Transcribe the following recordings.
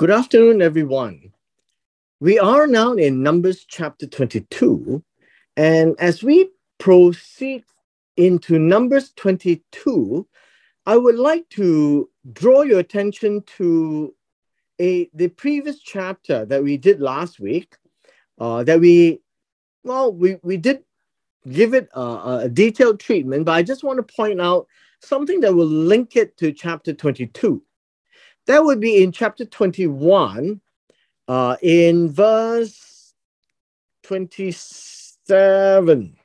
Good afternoon, everyone. We are now in Numbers chapter 22. And as we proceed into Numbers 22, I would like to draw your attention to a, the previous chapter that we did last week. Uh, that we, well, we, we did give it a, a detailed treatment, but I just want to point out something that will link it to chapter 22. That would be in chapter 21, uh, in verse 27,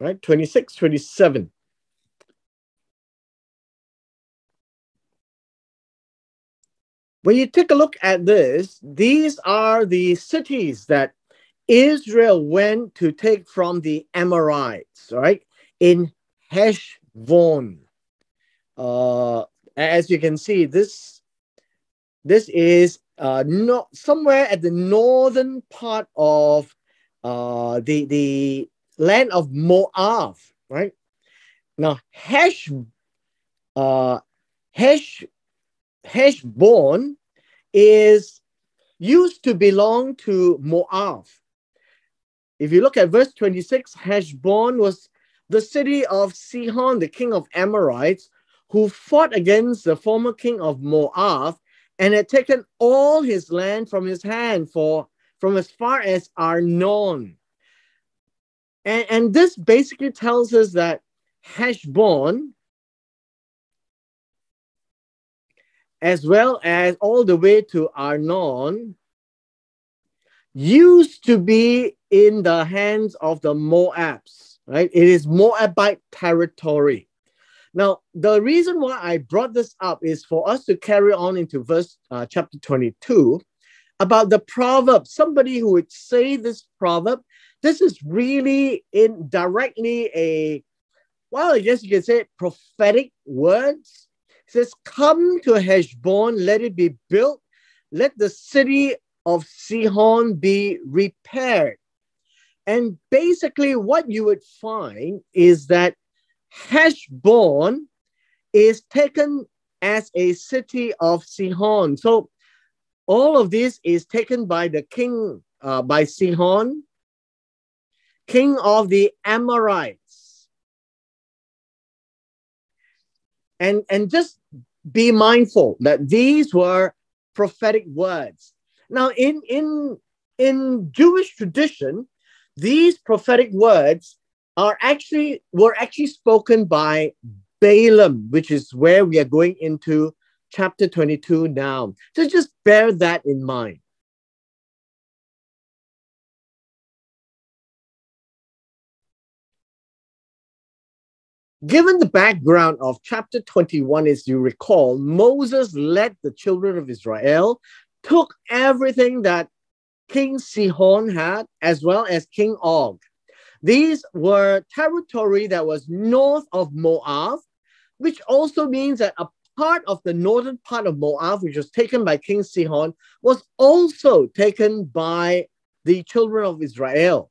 right? 26, 27. When you take a look at this, these are the cities that Israel went to take from the Amorites, right? In Heshbon. Uh, as you can see, this this is uh, not somewhere at the northern part of uh, the the land of Moab, right? Now Hesh uh, Hesh Heshbon is used to belong to Moab. If you look at verse 26, Heshbon was the city of Sihon, the king of Amorites, who fought against the former king of Moab and had taken all his land from his hand for from as far as Arnon. And, and this basically tells us that Heshbon, as well as all the way to Arnon, used to be in the hands of the Moabs, right? It is Moabite territory. Now, the reason why I brought this up is for us to carry on into verse uh, chapter 22 about the proverb. Somebody who would say this proverb, this is really indirectly a, well, I guess you could say prophetic words. It says, Come to Heshbon, let it be built, let the city of Sihon be repaired. And basically, what you would find is that Heshbon is taken as a city of Sihon. So all of this is taken by the king, uh, by Sihon, king of the Amorites. And, and just be mindful that these were prophetic words. Now, in, in, in Jewish tradition, these prophetic words are actually were actually spoken by Balaam, which is where we are going into chapter 22 now. So just bear that in mind. Given the background of chapter 21, as you recall, Moses led the children of Israel, took everything that King Sihon had, as well as King Og, these were territory that was north of Moab, which also means that a part of the northern part of Moab, which was taken by King Sihon, was also taken by the children of Israel.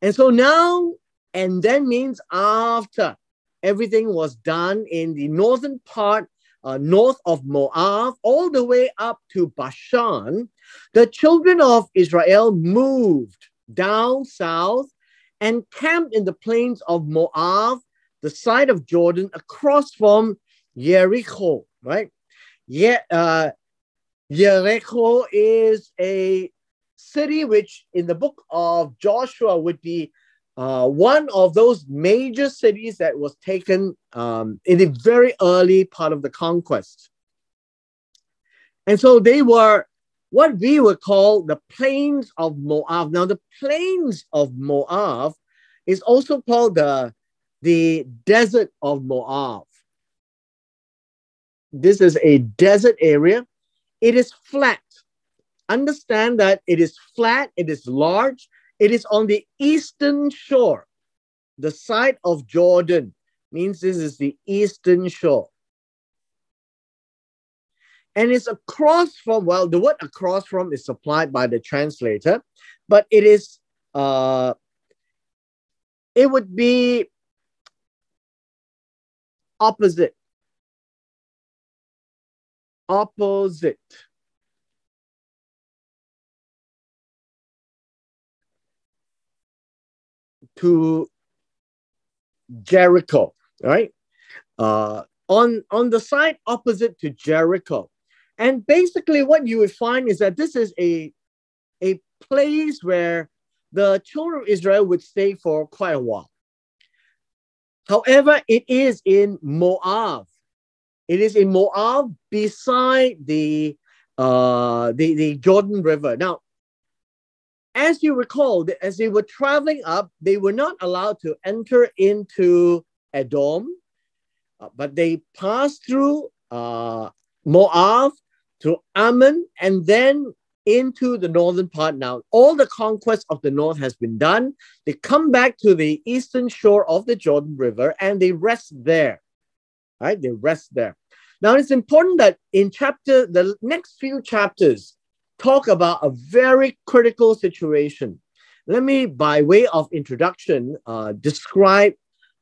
And so now, and then means after everything was done in the northern part, uh, north of Moab, all the way up to Bashan, the children of Israel moved down south and camped in the plains of Moab, the side of Jordan, across from Jericho, right? Yeah, uh, Jericho is a city which in the book of Joshua would be uh, one of those major cities that was taken um, in the very early part of the conquest. And so they were what we would call the plains of Moab. Now, the plains of Moab is also called the, the desert of Moab. This is a desert area. It is flat. Understand that it is flat, it is large, it is on the eastern shore. The side of Jordan means this is the eastern shore and it's across from well the word across from is supplied by the translator but it is uh it would be opposite. Opposite. To jericho right? Uh on on the side opposite to jericho and basically, what you would find is that this is a, a place where the children of Israel would stay for quite a while. However, it is in Moab. It is in Moab beside the, uh, the, the Jordan River. Now, as you recall, as they were traveling up, they were not allowed to enter into Edom, uh, but they passed through uh, Moab to Ammon and then into the northern part now. All the conquest of the north has been done. They come back to the eastern shore of the Jordan River and they rest there. Right? They rest there. Now it's important that in chapter, the next few chapters talk about a very critical situation. Let me, by way of introduction, uh, describe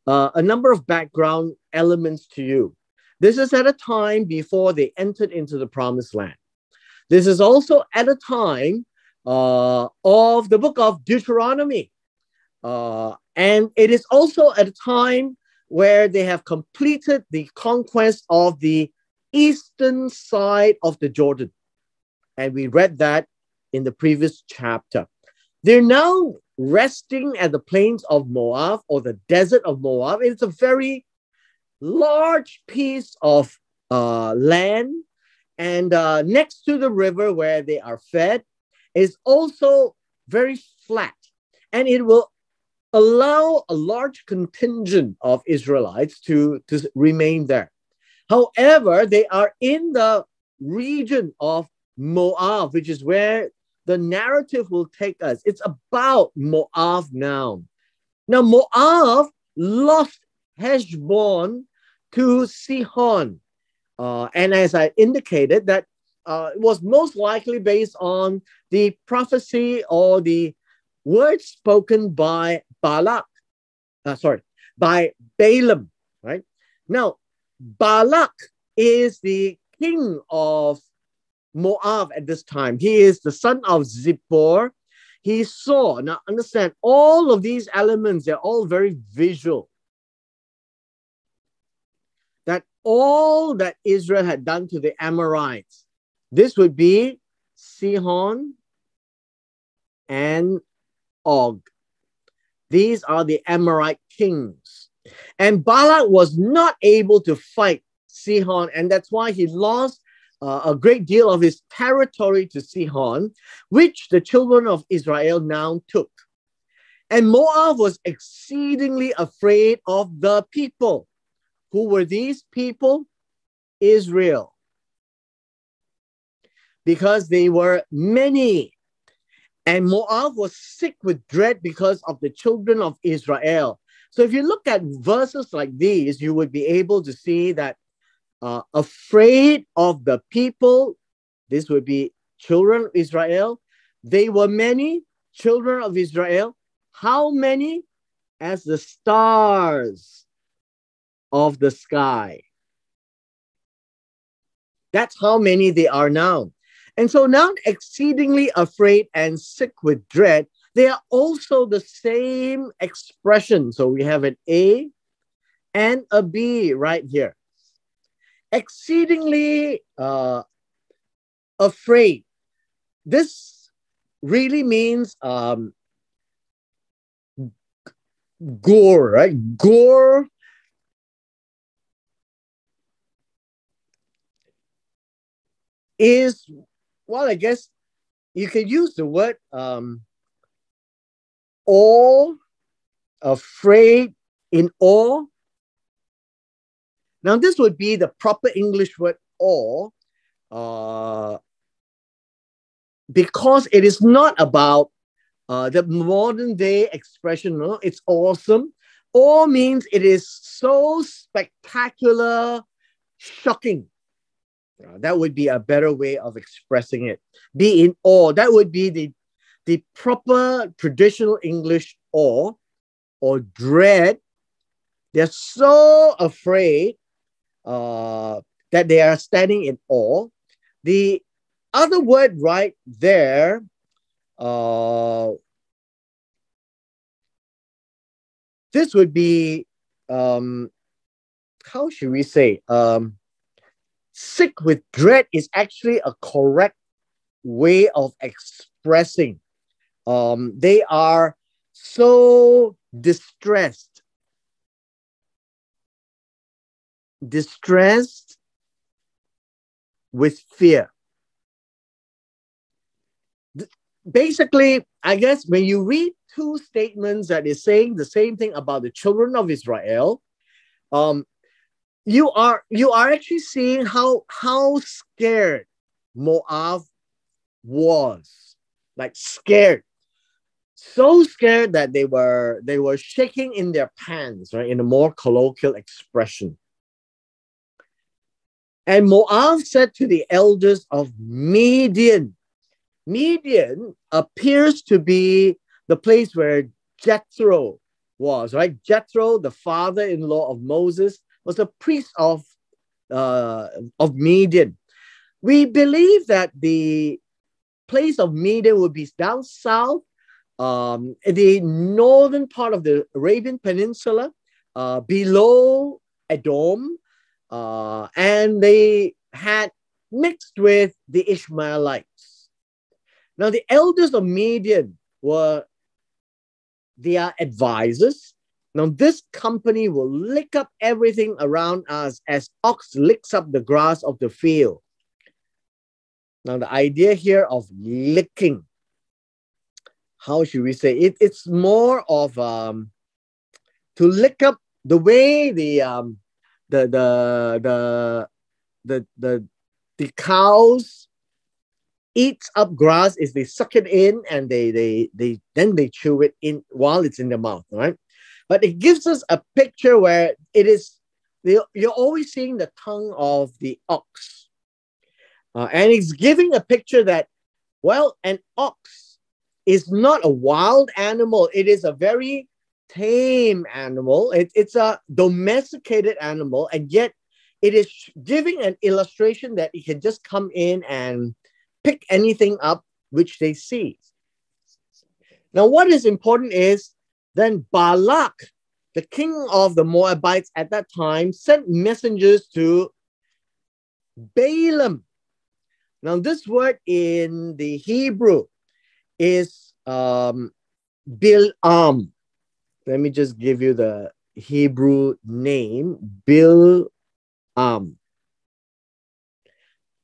uh, a number of background elements to you. This is at a time before they entered into the promised land. This is also at a time uh, of the book of Deuteronomy. Uh, and it is also at a time where they have completed the conquest of the eastern side of the Jordan. And we read that in the previous chapter. They're now resting at the plains of Moab or the desert of Moab. It's a very large piece of uh, land and uh, next to the river where they are fed is also very flat. And it will allow a large contingent of Israelites to, to remain there. However, they are in the region of Moab, which is where the narrative will take us. It's about Moab now. Now, Moab lost Heshbon to Sihon. Uh, and as I indicated, that uh, was most likely based on the prophecy or the words spoken by Balak, uh, sorry, by Balaam, right? Now, Balak is the king of Moab at this time. He is the son of Zippor. He saw, now understand, all of these elements, they're all very visual. All that Israel had done to the Amorites. This would be Sihon and Og. These are the Amorite kings. And Balak was not able to fight Sihon, and that's why he lost uh, a great deal of his territory to Sihon, which the children of Israel now took. And Moab was exceedingly afraid of the people. Who were these people? Israel. Because they were many. And Moab was sick with dread because of the children of Israel. So if you look at verses like these, you would be able to see that uh, afraid of the people, this would be children of Israel. They were many children of Israel. How many? As the stars of the sky. That's how many they are now. And so now exceedingly afraid and sick with dread, they are also the same expression. So we have an A and a B right here. Exceedingly uh, afraid. This really means um, gore, right? Gore is, well, I guess you could use the word um, awe, afraid, in awe. Now, this would be the proper English word awe, uh, because it is not about uh, the modern day expression, no? it's awesome. Awe means it is so spectacular, shocking. Uh, that would be a better way of expressing it. Be in awe. That would be the, the proper traditional English awe or dread. They're so afraid uh, that they are standing in awe. The other word right there, uh, this would be um, how should we say um, sick with dread is actually a correct way of expressing. Um, they are so distressed. Distressed with fear. Basically i guess when you read two statements that is saying the same thing about the children of israel um, you are you are actually seeing how how scared Moab was, like scared, so scared that they were they were shaking in their pants, right? In a more colloquial expression. And Moab said to the elders of Midian, Midian appears to be the place where Jethro was, right? Jethro, the father-in-law of Moses, was a priest of, uh, of Midian. We believe that the place of Midian would be down south, um, the northern part of the Arabian Peninsula, uh, below Edom, uh, and they had mixed with the Ishmaelites. Now, the elders of Midian were their advisors now, this company will lick up everything around us as ox licks up the grass of the field. Now, the idea here of licking, how should we say it? It's more of um, to lick up the way the um, the the the the the, the cows eats up grass is they suck it in and they they they then they chew it in while it's in the mouth, right? But it gives us a picture where it is you're always seeing the tongue of the ox. Uh, and it's giving a picture that well an ox is not a wild animal. It is a very tame animal. It, it's a domesticated animal and yet it is giving an illustration that it can just come in and pick anything up which they see. Now what is important is then Balak, the king of the Moabites at that time, sent messengers to Balaam. Now, this word in the Hebrew is um, Bil'am. Let me just give you the Hebrew name, Bil'am.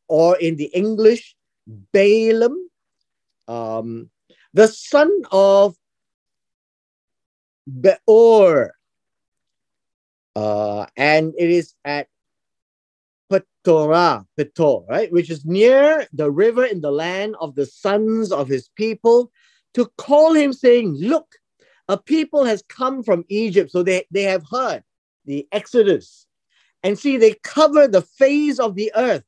Or in the English, Balaam, um, the son of Beor. Uh, and it is at Petorah, Petor, right, which is near the river in the land of the sons of his people, to call him, saying, Look, a people has come from Egypt. So they, they have heard the Exodus. And see, they cover the face of the earth.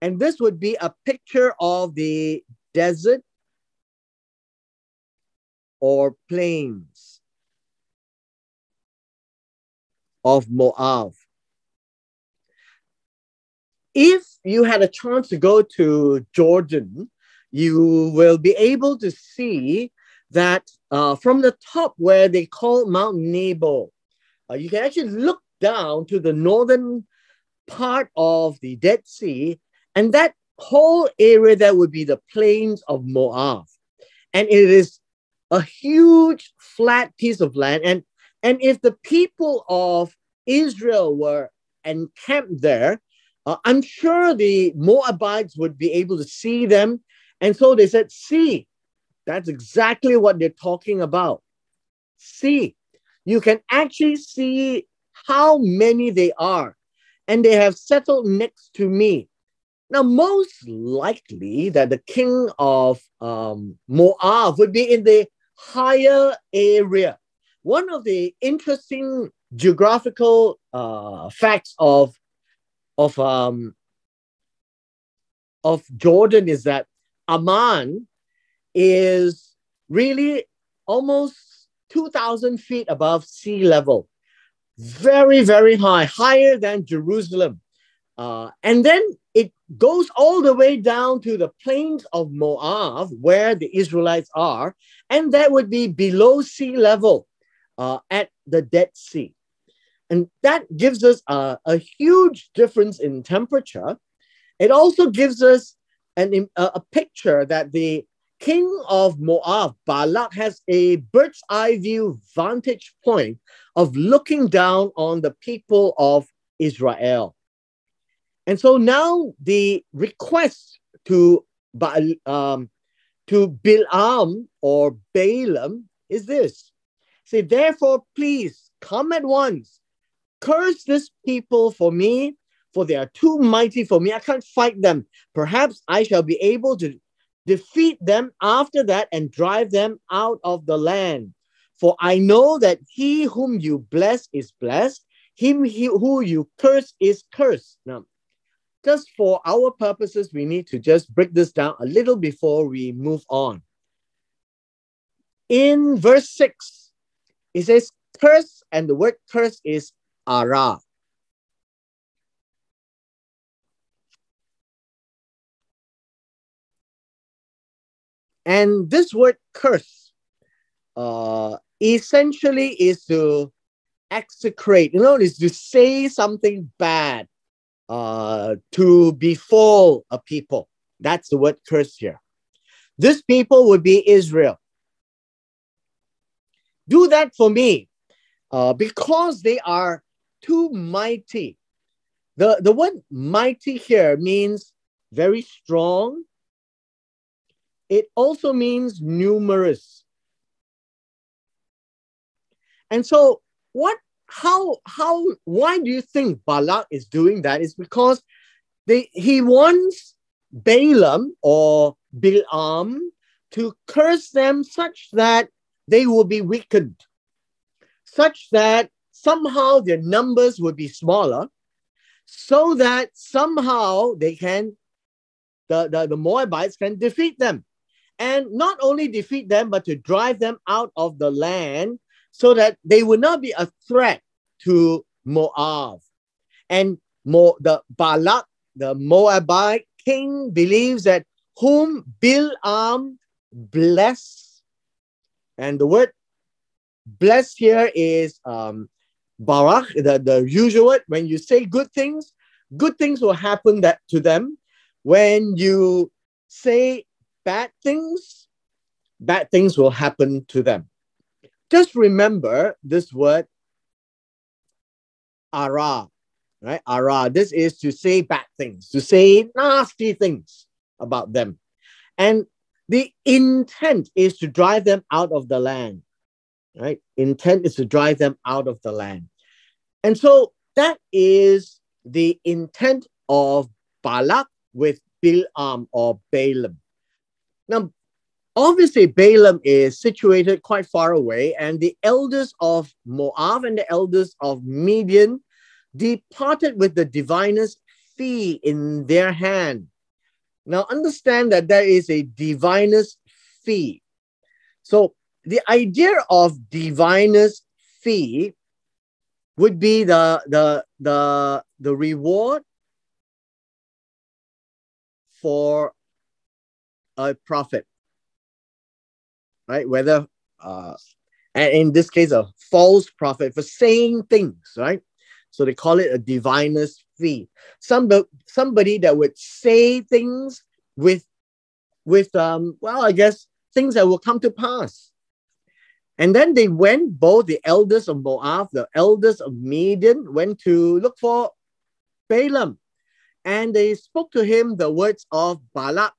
And this would be a picture of the desert or plains. Of Moab. If you had a chance to go to Jordan, you will be able to see that uh, from the top where they call Mount Nebo, uh, you can actually look down to the northern part of the Dead Sea, and that whole area there would be the plains of Moab. And it is a huge flat piece of land. And and if the people of Israel were encamped there, uh, I'm sure the Moabites would be able to see them. And so they said, See, that's exactly what they're talking about. See, you can actually see how many they are, and they have settled next to me. Now, most likely that the king of um, Moab would be in the higher area one of the interesting geographical uh, facts of of um, of Jordan is that Amman is really almost 2,000 feet above sea level. Very, very high, higher than Jerusalem. Uh, and then it goes all the way down to the plains of Moab, where the Israelites are, and that would be below sea level. Uh, at the Dead Sea. And that gives us a, a huge difference in temperature. It also gives us an, a, a picture that the king of Moab, Balak, has a bird's eye view vantage point of looking down on the people of Israel. And so now the request to, um, to Bilam or Balaam is this. Say, therefore, please come at once Curse this people for me, for they are too mighty for me. I can't fight them. Perhaps I shall be able to defeat them after that and drive them out of the land. For I know that he whom you bless is blessed, him he, who you curse is cursed. Now, just for our purposes, we need to just break this down a little before we move on. In verse 6, it says, curse, and the word curse is ara. And this word curse uh, essentially is to execrate, you know, is to say something bad uh, to befall a people. That's the word curse here. This people would be Israel. Do that for me uh, because they are too mighty. The, the word mighty here means very strong. It also means numerous. And so, what, how, how, why do you think Balak is doing that? Is because they, he wants Balaam or Bilam to curse them such that they will be weakened, such that somehow their numbers would be smaller so that somehow they can, the, the, the Moabites can defeat them. And not only defeat them, but to drive them out of the land so that they will not be a threat to Moab. And Mo, the Balak, the Moabite king, believes that whom Bilam bless, and the word bless here is um, barak, the, the usual word, when you say good things, good things will happen that to them. When you say bad things, bad things will happen to them. Just remember this word ara, right? Ara. This is to say bad things, to say nasty things about them. And the intent is to drive them out of the land right? Intent is to drive them out of the land. And so that is the intent of Balak with Bilam or Balaam. Now, obviously, Balaam is situated quite far away, and the elders of Moab and the elders of Midian departed with the diviner's fee in their hand. Now, understand that there is a diviner's fee. So, the idea of diviner's fee would be the the the the reward for a prophet right whether uh and in this case a false prophet for saying things right so they call it a diviner's some somebody that would say things with with um well i guess things that will come to pass and then they went, both the elders of Moab, the elders of Midian, went to look for Balaam. And they spoke to him the words of Balak.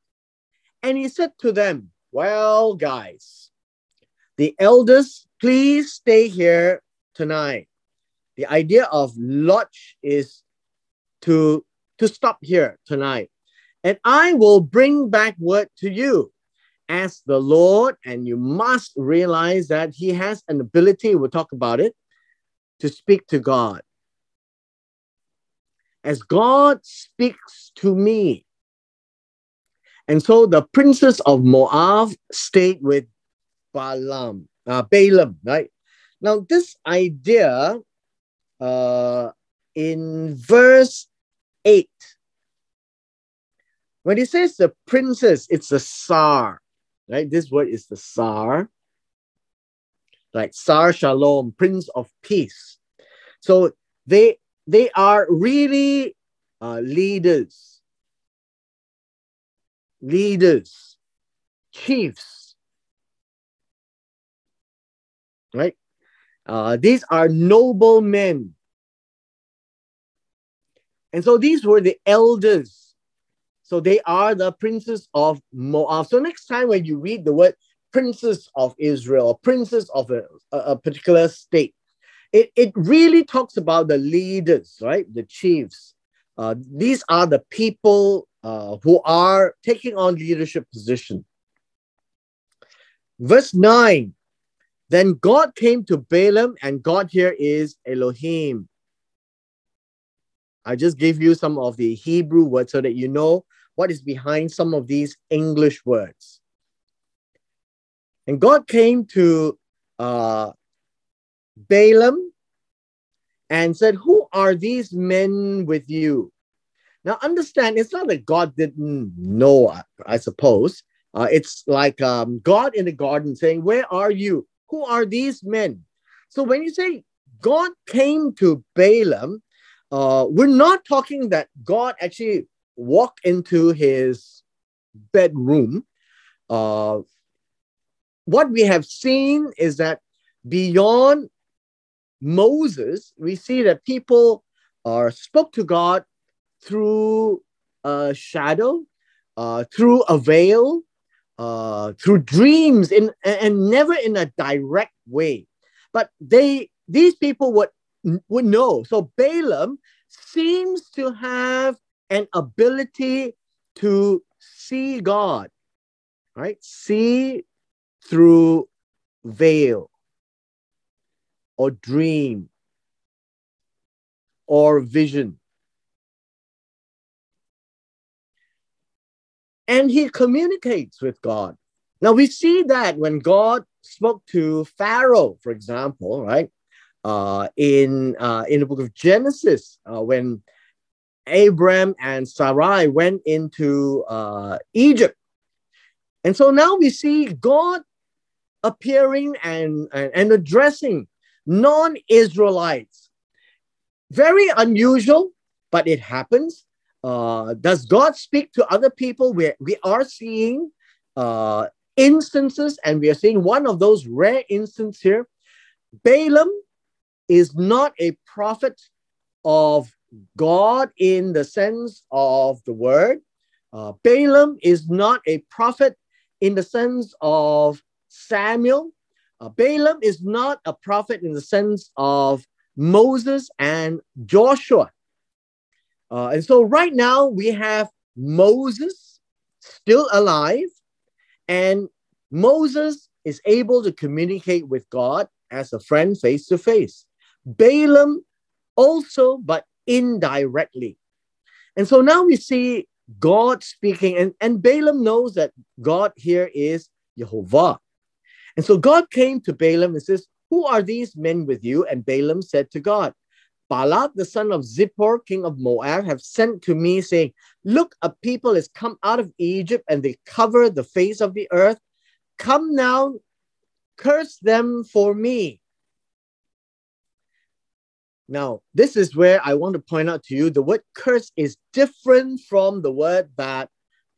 And he said to them, Well, guys, the elders, please stay here tonight. The idea of lodge is to, to stop here tonight. And I will bring back word to you ask the Lord, and you must realize that He has an ability, we'll talk about it, to speak to God. As God speaks to me. And so the princes of Moab stayed with Balaam, uh, Balaam, right? Now, this idea uh, in verse 8, when he says the princes, it's the Sar right? This word is the sar. like Sar Shalom, Prince of Peace. So they they are really uh, leaders, leaders, chiefs, right? Uh, these are noble men. And so these were the elders. So they are the princes of Moab. So next time when you read the word princes of Israel or princes of a, a particular state, it, it really talks about the leaders, right? The chiefs. Uh, these are the people uh, who are taking on leadership position. Verse 9 Then God came to Balaam, and God here is Elohim. I just gave you some of the Hebrew words so that you know what is behind some of these English words. And God came to uh, Balaam and said, Who are these men with you? Now, understand, it's not that God didn't know, I suppose. Uh, it's like um, God in the garden saying, Where are you? Who are these men? So when you say God came to Balaam, uh, we're not talking that God actually walked into his bedroom. Uh, what we have seen is that beyond Moses, we see that people are spoke to God through a shadow, uh, through a veil, uh, through dreams, in and never in a direct way. But they these people would would know. So Balaam seems to have an ability to see God, right? See through veil or dream or vision. And he communicates with God. Now we see that when God spoke to Pharaoh, for example, right? Uh, in uh, in the book of Genesis, uh, when Abram and Sarai went into uh, Egypt, and so now we see God appearing and, and, and addressing non Israelites. Very unusual, but it happens. Uh, does God speak to other people? We, we are seeing uh, instances, and we are seeing one of those rare instances here. Balaam is not a prophet of God in the sense of the word. Uh, Balaam is not a prophet in the sense of Samuel. Uh, Balaam is not a prophet in the sense of Moses and Joshua. Uh, and so right now we have Moses still alive, and Moses is able to communicate with God as a friend face to face. Balaam also, but indirectly. And so now we see God speaking, and, and Balaam knows that God here is Jehovah. And so God came to Balaam and says, Who are these men with you? And Balaam said to God, Balak, the son of Zippor, king of Moab, have sent to me, saying, Look, a people has come out of Egypt, and they cover the face of the earth. Come now, curse them for me. Now, this is where I want to point out to you the word curse is different from the word that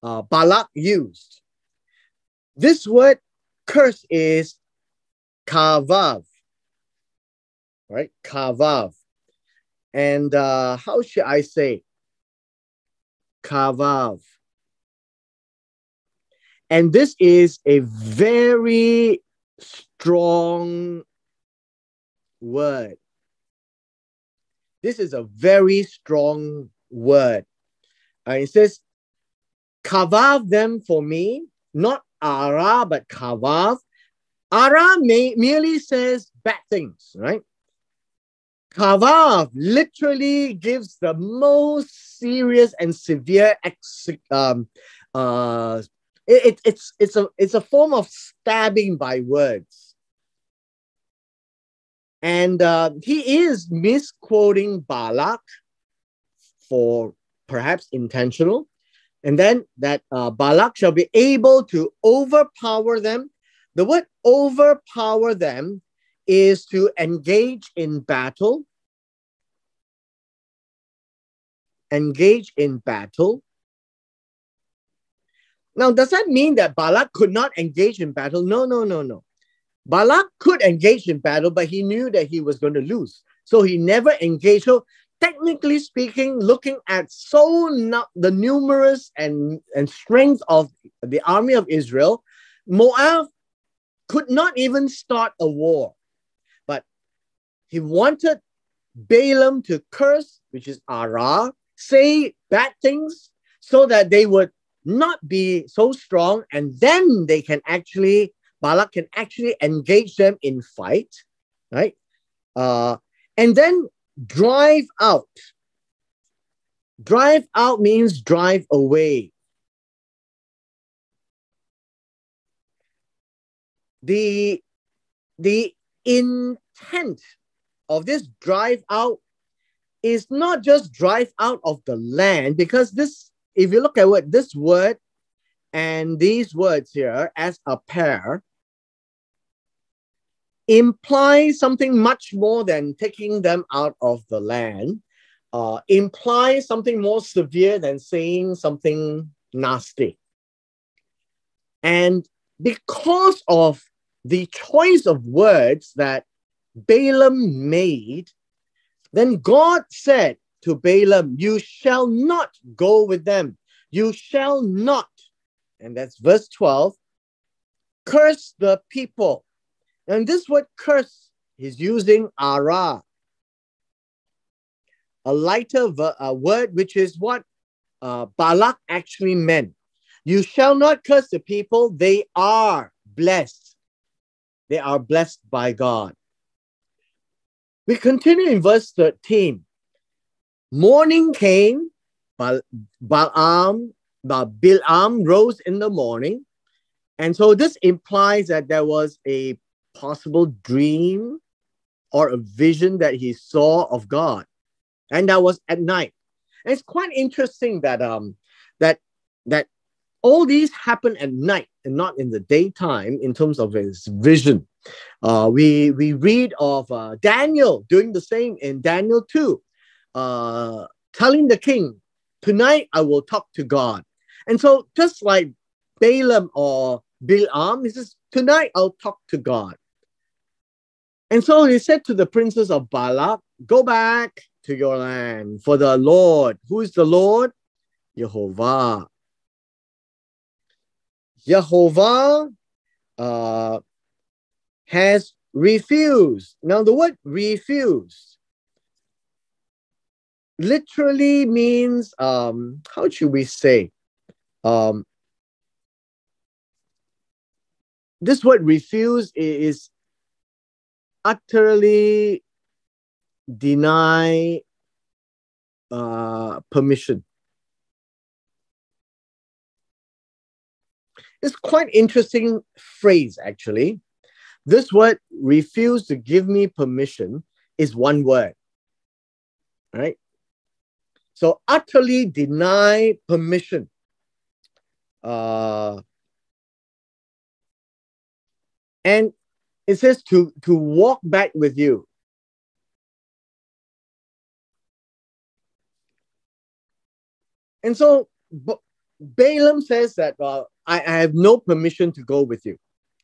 uh, Balak used. This word curse is kavav, right? Kavav. And uh, how should I say? Kavav. And this is a very strong word. This is a very strong word. Uh, it says, Kavav them for me, not ara, but kavav. Ara may, merely says bad things, right? Kavav literally gives the most serious and severe ex, um, uh, it, it, it's it's a it's a form of stabbing by words. And uh, he is misquoting Balak for perhaps intentional, and then that uh, Balak shall be able to overpower them. The word overpower them is to engage in battle. Engage in battle. Now, does that mean that Balak could not engage in battle? No, no, no, no. Balak could engage in battle, but he knew that he was going to lose. So he never engaged. So technically speaking, looking at so not the numerous and, and strength of the army of Israel, Moab could not even start a war. But he wanted Balaam to curse, which is Ara, say bad things so that they would not be so strong and then they can actually Balak can actually engage them in fight, right? Uh, and then drive out. Drive out means drive away. The, the intent of this drive out is not just drive out of the land, because this, if you look at what this word and these words here as a pair, implies something much more than taking them out of the land, uh, implies something more severe than saying something nasty. And because of the choice of words that Balaam made, then God said to Balaam, You shall not go with them. You shall not, and that's verse 12, curse the people and this word curse, he's using ara, a lighter ver- a word, which is what uh, Balak actually meant. You shall not curse the people, they are blessed. They are blessed by God. We continue in verse 13. Morning came, Bal- Balaam, Bilam rose in the morning. And so this implies that there was a possible dream or a vision that he saw of God. And that was at night. And it's quite interesting that um that that all these happen at night and not in the daytime in terms of his vision. Uh, we we read of uh, Daniel doing the same in Daniel 2, uh, telling the king, Tonight I will talk to God. And so, just like Balaam or Bilam, he says, Tonight I'll talk to God. And so he said to the princes of Balak, Go back to your land, for the Lord, who is the Lord? Jehovah. Jehovah uh, has refused. Now, the word refuse literally means, um, how should we say? Um, this word refuse is utterly deny uh, permission. It's quite interesting phrase actually. This word refuse to give me permission is one word. Right? So utterly deny permission. Uh, and it says to, to walk back with you. And so Balaam says that uh, I, I have no permission to go with you.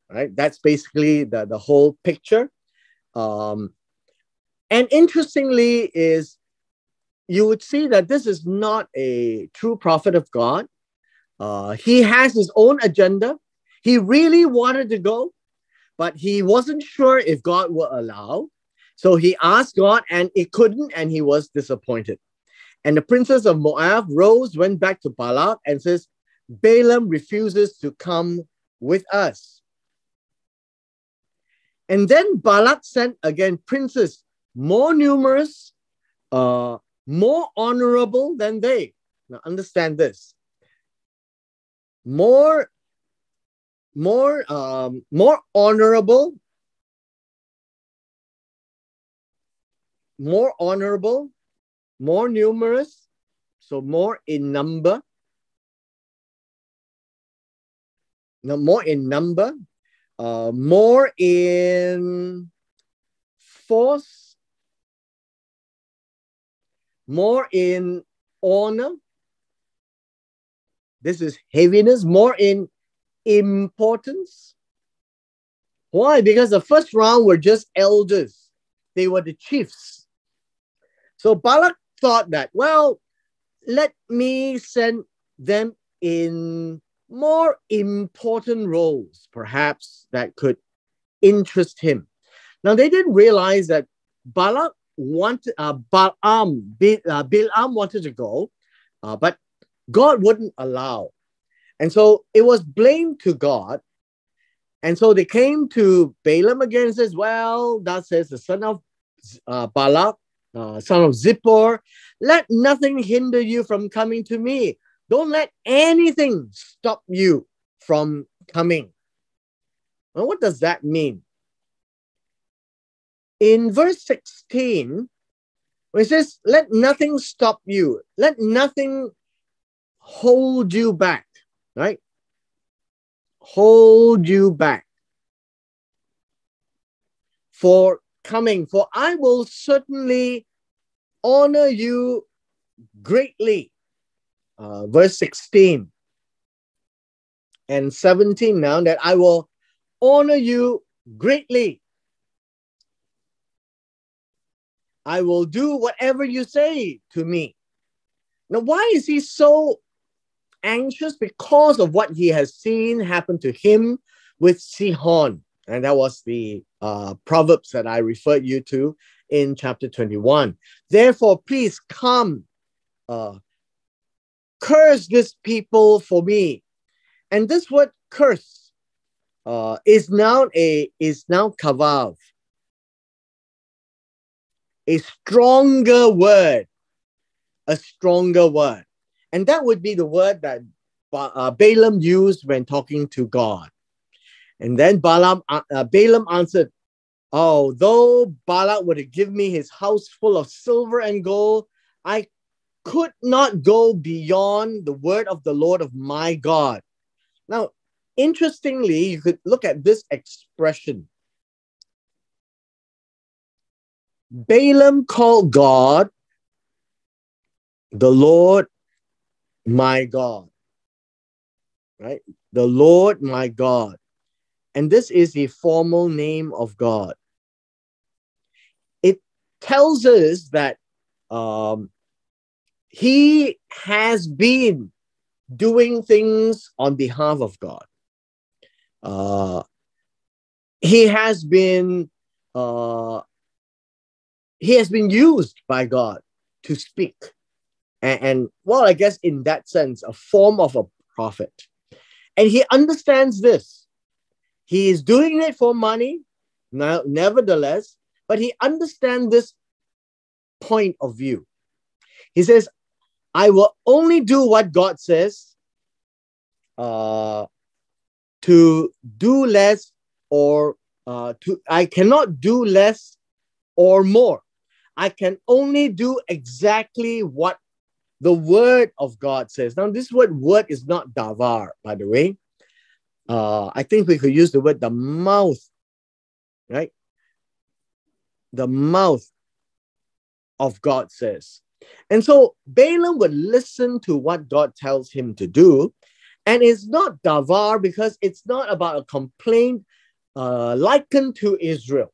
Right? That's basically the, the whole picture. Um, and interestingly, is you would see that this is not a true prophet of God. Uh, he has his own agenda. He really wanted to go, but he wasn't sure if God would allow. So he asked God and it couldn't, and he was disappointed. And the princess of Moab rose, went back to Balak, and says, Balaam refuses to come with us. And then Balak sent again princes more numerous, uh, more honorable than they. Now understand this. More more um, more honorable more honorable more numerous so more in number no more in number uh, more in force, more in honor. This is heaviness, more in importance. Why? Because the first round were just elders, they were the chiefs. So Balak thought that, well, let me send them in more important roles, perhaps, that could interest him. Now, they didn't realize that Balak wanted, uh, Balaam, Bil, uh, Bilam wanted to go, uh, but God wouldn't allow. And so it was blamed to God. And so they came to Balaam again and says, well, that says the son of uh, Balak, uh, son of Zippor, let nothing hinder you from coming to me. Don't let anything stop you from coming. Well, what does that mean? In verse 16, when it says, let nothing stop you, let nothing hold you back, right? Hold you back for coming, for I will certainly honor you greatly uh, verse 16 and 17 now that I will honor you greatly. I will do whatever you say to me. Now, why is he so anxious? Because of what he has seen happen to him with Sihon. And that was the uh, Proverbs that I referred you to in chapter 21. Therefore, please come, uh, curse this people for me. And this word curse uh, is now a is now kavav. A stronger word, a stronger word. And that would be the word that uh, Balaam used when talking to God. And then Balaam, uh, uh Balaam answered, Although Balak would give me his house full of silver and gold, I could not go beyond the word of the Lord of my God. Now, interestingly, you could look at this expression. Balaam called God the Lord my God. Right? The Lord my God. And this is the formal name of God. It tells us that um, he has been doing things on behalf of God. Uh, he has been uh, he has been used by God to speak, and, and well, I guess in that sense, a form of a prophet, and he understands this. He is doing it for money, now, nevertheless, but he understands this point of view. He says, I will only do what God says uh, to do less or uh, to I cannot do less or more. I can only do exactly what the word of God says. Now, this word word is not davar, by the way. Uh, I think we could use the word the mouth, right? The mouth of God says. And so Balaam would listen to what God tells him to do. And it's not davar because it's not about a complaint uh, likened to Israel.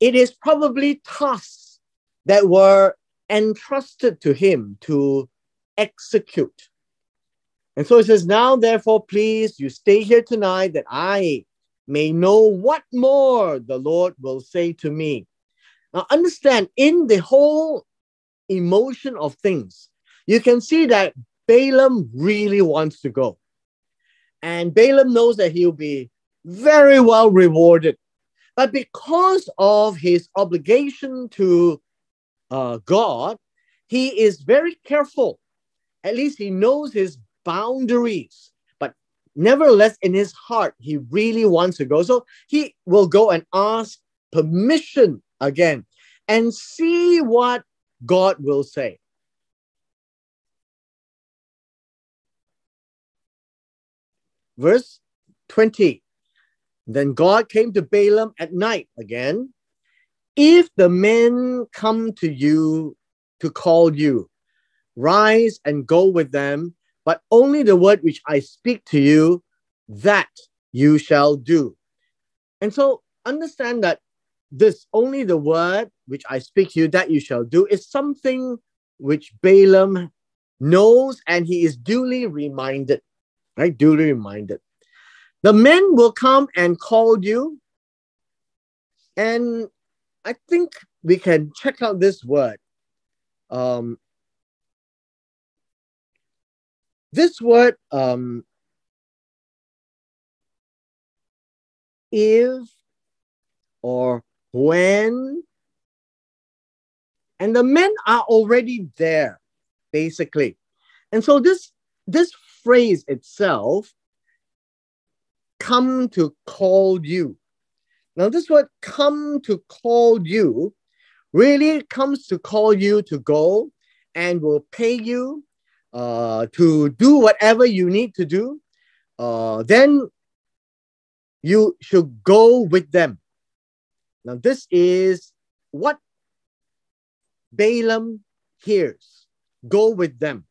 It is probably tasks that were entrusted to him to execute. And so he says, Now, therefore, please, you stay here tonight that I may know what more the Lord will say to me. Now, understand, in the whole emotion of things, you can see that Balaam really wants to go. And Balaam knows that he'll be very well rewarded. But because of his obligation to uh, God, he is very careful. At least he knows his boundaries. But nevertheless, in his heart, he really wants to go. So he will go and ask permission again and see what God will say. Verse 20 Then God came to Balaam at night again if the men come to you to call you, rise and go with them, but only the word which I speak to you, that you shall do. And so understand that this only the word which I speak to you that you shall do is something which Balaam knows and he is duly reminded, right? Duly reminded. The men will come and call you. And I think we can check out this word. Um, this word, um, if or when, and the men are already there, basically. And so this, this phrase itself, come to call you. Now, this word come to call you really comes to call you to go and will pay you uh, to do whatever you need to do. Uh, then you should go with them. Now, this is what Balaam hears go with them.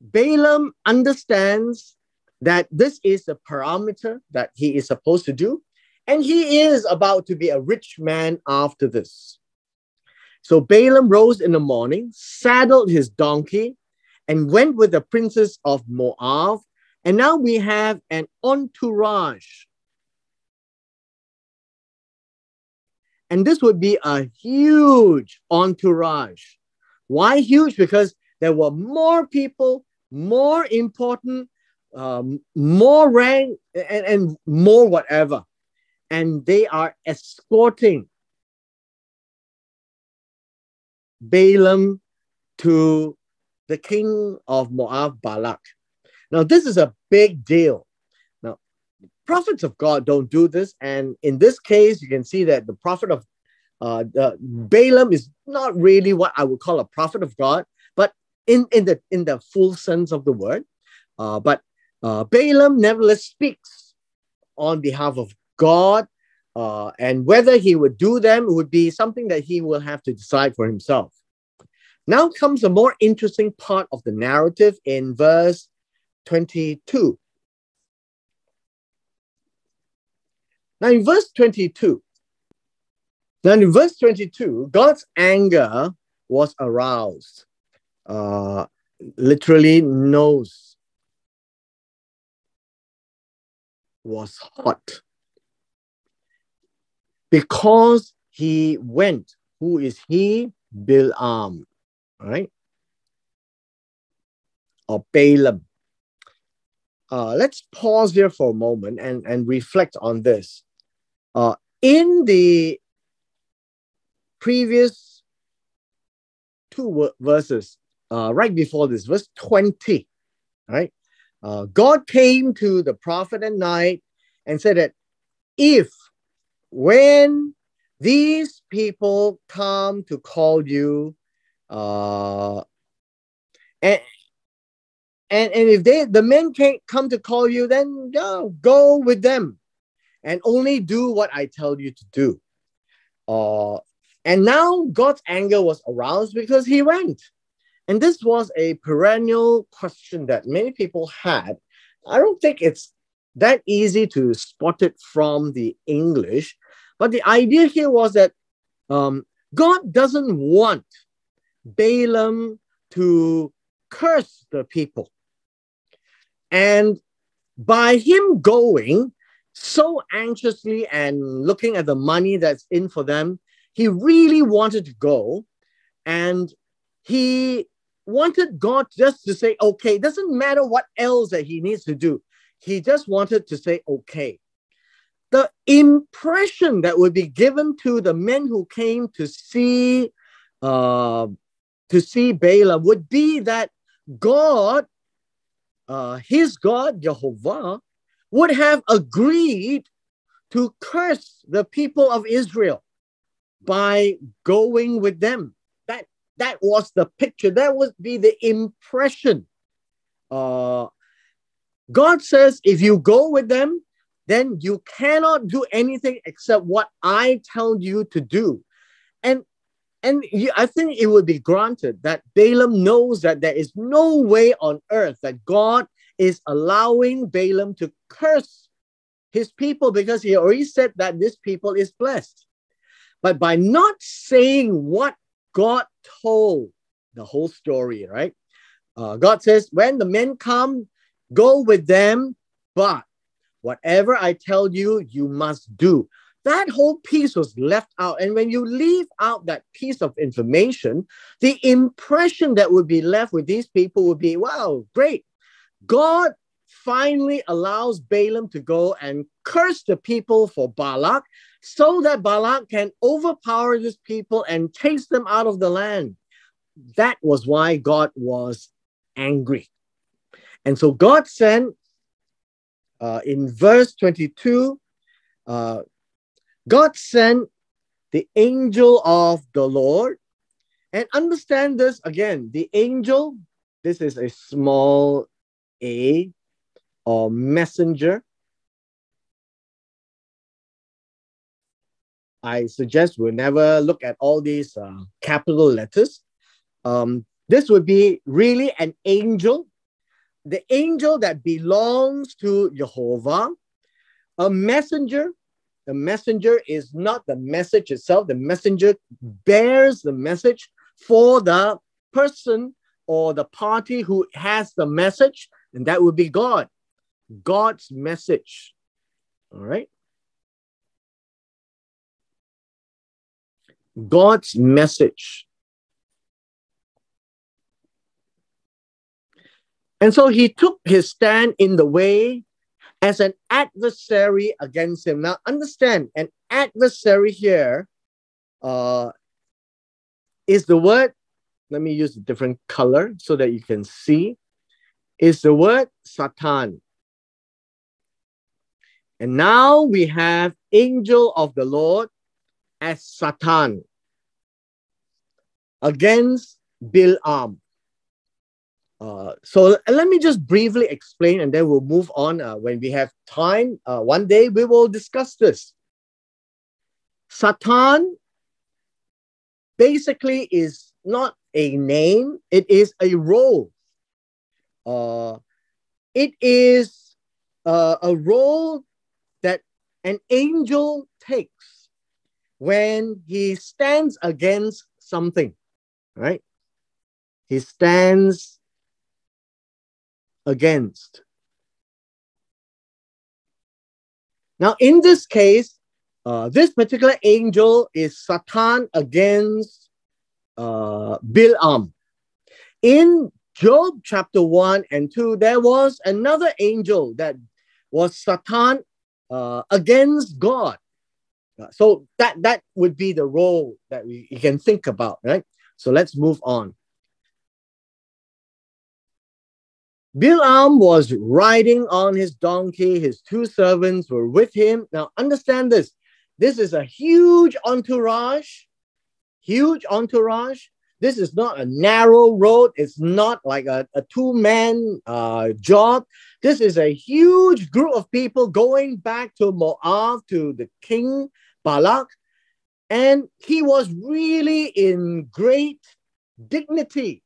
Balaam understands that this is the parameter that he is supposed to do, and he is about to be a rich man after this. So Balaam rose in the morning, saddled his donkey, and went with the princes of Moab. And now we have an entourage And this would be a huge entourage. Why huge? Because there were more people, more important, um, more rank, and, and more whatever. And they are escorting Balaam to the king of Moab, Balak. Now, this is a big deal Now, prophets of God don't do this. And in this case, you can see that the prophet of uh, Balaam is not really what I would call a prophet of God, but in, in, the, in the full sense of the word. Uh, but uh, Balaam nevertheless speaks on behalf of God, uh, and whether he would do them would be something that he will have to decide for himself. Now comes a more interesting part of the narrative in verse 22. Now, in verse 22, now in verse 22, God's anger was aroused. Uh, literally, nose was hot because he went. Who is he? Bilam, right? Or Balaam. Uh, let's pause here for a moment and, and reflect on this. Uh, in the previous two verses, uh, right before this, verse 20, right? Uh, God came to the prophet at night and said that if, when these people come to call you, uh, and, and, and if they the men can't come to call you, then go, go with them and only do what I tell you to do. Uh, and now God's anger was aroused because he went. And this was a perennial question that many people had. I don't think it's that easy to spot it from the English, but the idea here was that um, God doesn't want Balaam to curse the people. And by him going, so anxiously and looking at the money that's in for them. He really wanted to go and he wanted God just to say, okay, it doesn't matter what else that he needs to do. He just wanted to say, okay. The impression that would be given to the men who came to see uh, to see Balaam would be that God, uh, his God, Jehovah, would have agreed to curse the people of Israel by going with them. That, that was the picture, that would be the impression. Uh, God says, if you go with them, then you cannot do anything except what I tell you to do. And and I think it would be granted that Balaam knows that there is no way on earth that God is allowing Balaam to curse his people because he already said that this people is blessed. But by not saying what God told the whole story, right? Uh, God says, when the men come, go with them, but whatever I tell you, you must do. That whole piece was left out. And when you leave out that piece of information, the impression that would be left with these people would be wow, great. God finally allows Balaam to go and curse the people for Balak so that Balak can overpower these people and chase them out of the land. That was why God was angry. And so God sent, uh, in verse 22, uh, God sent the angel of the Lord. And understand this again the angel, this is a small a or messenger. I suggest we never look at all these uh, capital letters. Um, this would be really an angel, the angel that belongs to Jehovah, a messenger. The messenger is not the message itself, the messenger bears the message for the person or the party who has the message, and that would be God. God's message. All right. God's message. And so he took his stand in the way as an adversary against him. Now, understand, an adversary here uh, is the word, let me use a different color so that you can see, is the word Satan. And now we have angel of the Lord as Satan against Bil'am. Uh, so let me just briefly explain and then we'll move on. Uh, when we have time, uh, one day we will discuss this. Satan basically is not a name, it is a role. Uh, it is uh, a role that an angel takes when he stands against something, right? He stands against. Now, in this case, uh, this particular angel is Satan against uh, Bil'am. In Job chapter 1 and 2, there was another angel that was Satan uh, against God. Uh, so that, that would be the role that we can think about, right? So let's move on. Bilam was riding on his donkey. His two servants were with him. Now, understand this. This is a huge entourage, huge entourage. This is not a narrow road. It's not like a, a two man uh, job. This is a huge group of people going back to Moab, to the king Balak. And he was really in great dignity.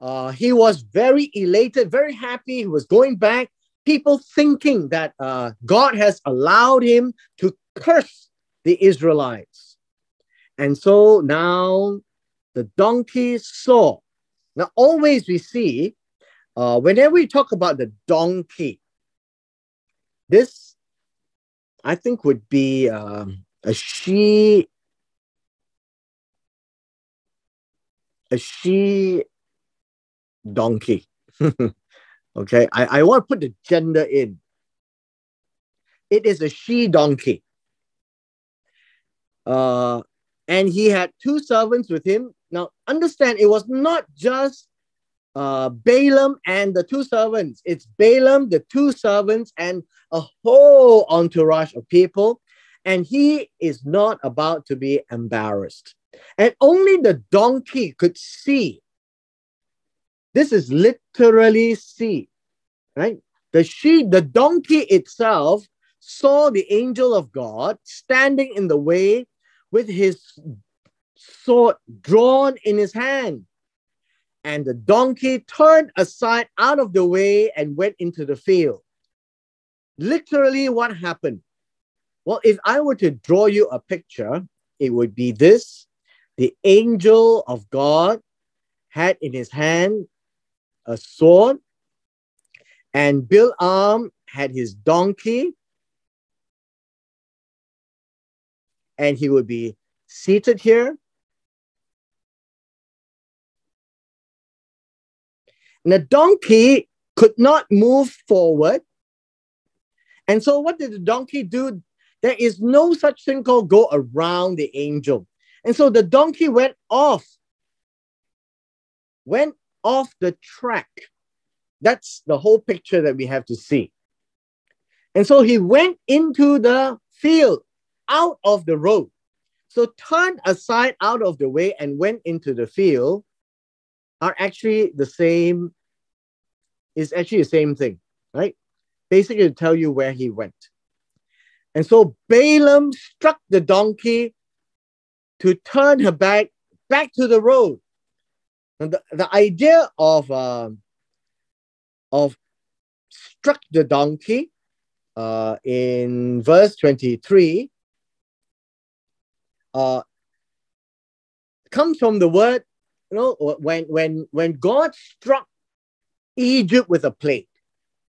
Uh, he was very elated, very happy. He was going back. People thinking that uh, God has allowed him to curse the Israelites. And so now the donkey saw. Now, always we see, uh, whenever we talk about the donkey, this I think would be um, a she, a she donkey. okay, I, I want to put the gender in. It is a she donkey. Uh, and he had two servants with him. Now, understand, it was not just uh, Balaam and the two servants. It's Balaam, the two servants, and a whole entourage of people. And he is not about to be embarrassed. And only the donkey could see. This is literally see, right? The sheep, the donkey itself saw the angel of God standing in the way with his sword drawn in his hand. And the donkey turned aside out of the way and went into the field. Literally, what happened? Well, if I were to draw you a picture, it would be this the angel of God had in his hand a sword, and Balaam had his donkey, and he would be seated here. And the donkey could not move forward. And so, what did the donkey do? There is no such thing called go around the angel. And so the donkey went off, went off the track. That's the whole picture that we have to see. And so he went into the field, out of the road. So turned aside out of the way and went into the field are actually the same, is actually the same thing, right? Basically to tell you where he went. And so Balaam struck the donkey to turn her back back to the road. The, the idea of uh, of struck the donkey uh, in verse 23 uh, comes from the word, you know, when when when God struck Egypt with a plague,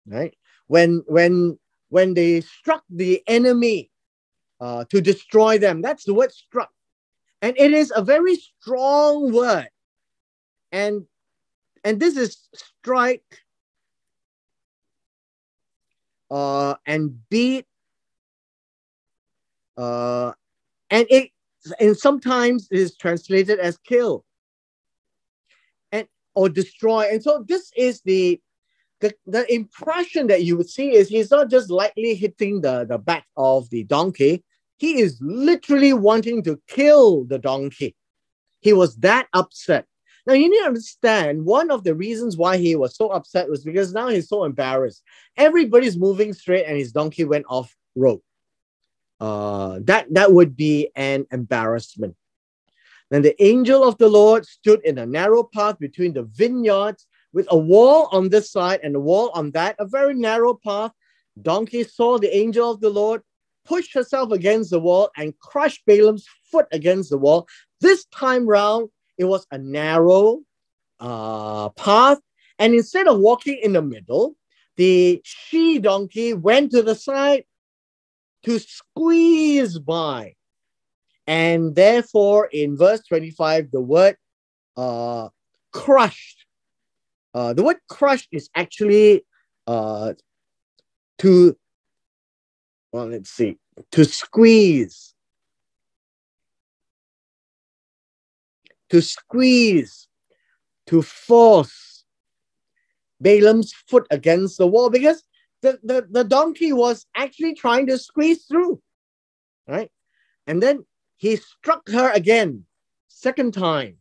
right? When when when they struck the enemy uh, to destroy them. That's the word struck. And it is a very strong word. And, and this is strike uh, and beat. Uh, and it and sometimes it is translated as kill and or destroy. And so this is the the, the impression that you would see is he's not just lightly hitting the, the back of the donkey, he is literally wanting to kill the donkey. He was that upset. Now, you need to understand one of the reasons why he was so upset was because now he's so embarrassed. Everybody's moving straight and his donkey went off road. Uh, that, that would be an embarrassment. Then the angel of the Lord stood in a narrow path between the vineyards with a wall on this side and a wall on that, a very narrow path. Donkey saw the angel of the Lord push herself against the wall and crush Balaam's foot against the wall. This time round, it was a narrow uh, path. And instead of walking in the middle, the she donkey went to the side to squeeze by. And therefore, in verse 25, the word uh, crushed uh, the word crushed is actually uh, to, well, let's see, to squeeze. To squeeze, to force Balaam's foot against the wall because the, the, the donkey was actually trying to squeeze through, right? And then he struck her again, second time.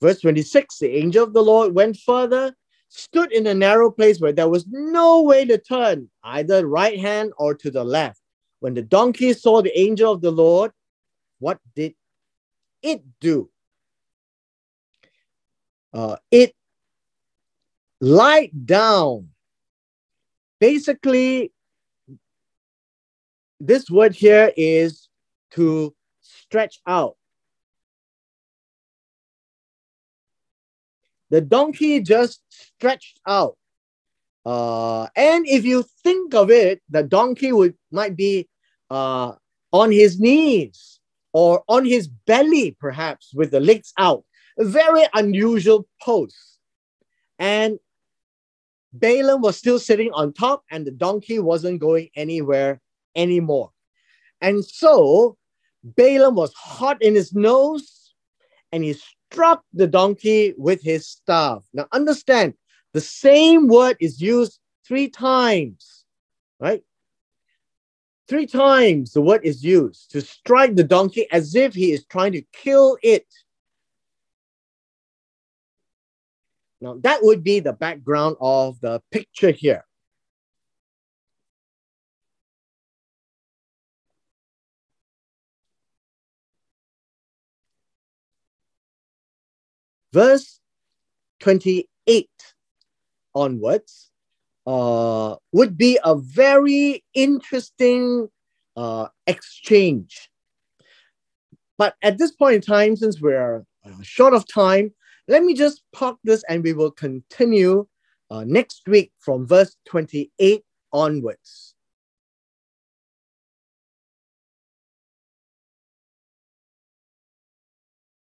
Verse 26 The angel of the Lord went further, stood in a narrow place where there was no way to turn, either right hand or to the left. When the donkey saw the angel of the Lord, what did it do? Uh, it lied down. Basically, this word here is to stretch out. the donkey just stretched out. Uh, and if you think of it, the donkey would might be uh, on his knees or on his belly, perhaps with the legs out. A very unusual pose. And Balaam was still sitting on top, and the donkey wasn't going anywhere anymore. And so Balaam was hot in his nose, and he struck the donkey with his staff. Now, understand the same word is used three times, right? Three times the word is used to strike the donkey as if he is trying to kill it. Now, that would be the background of the picture here. Verse 28 onwards uh, would be a very interesting uh, exchange. But at this point in time, since we're uh, short of time, let me just park this and we will continue uh, next week from verse 28 onwards.